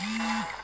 Yeah.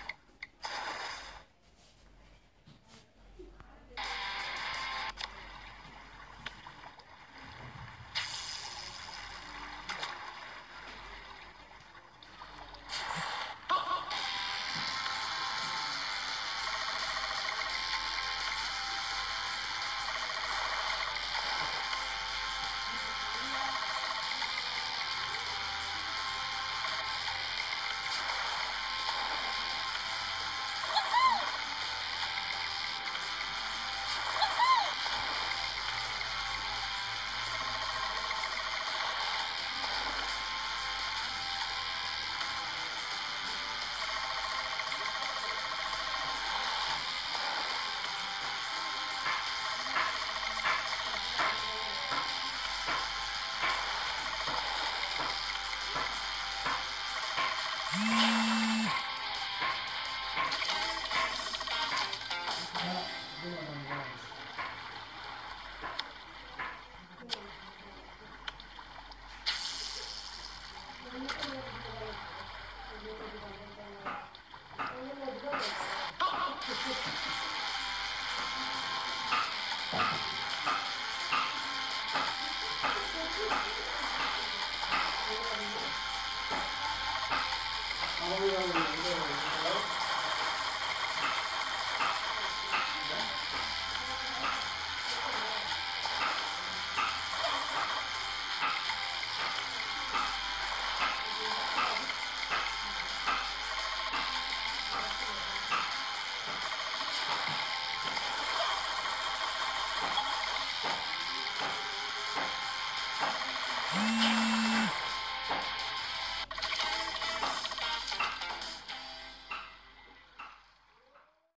아우